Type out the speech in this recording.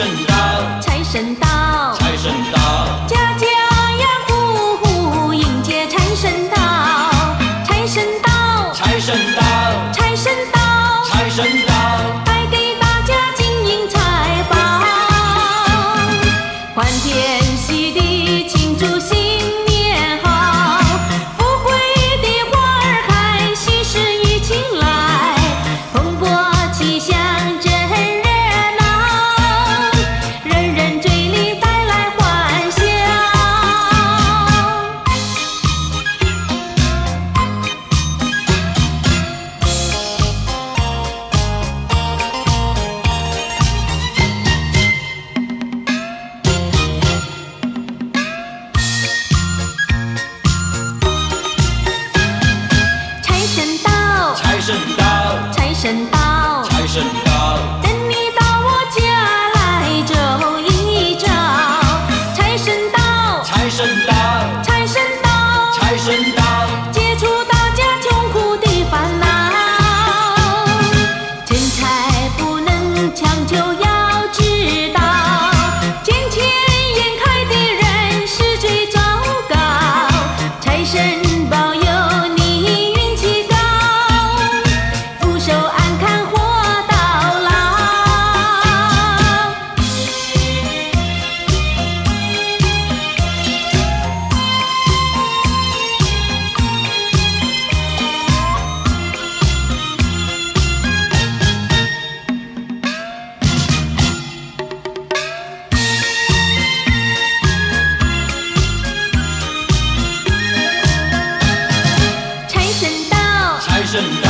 财神到财神到。财神到，财神到，等你到我家来走一遭。财神到，财神到，财神到，财神到，解除大家穷苦的烦恼。真财不能强求，要知道，见钱眼开的人是最糟糕。财神。and.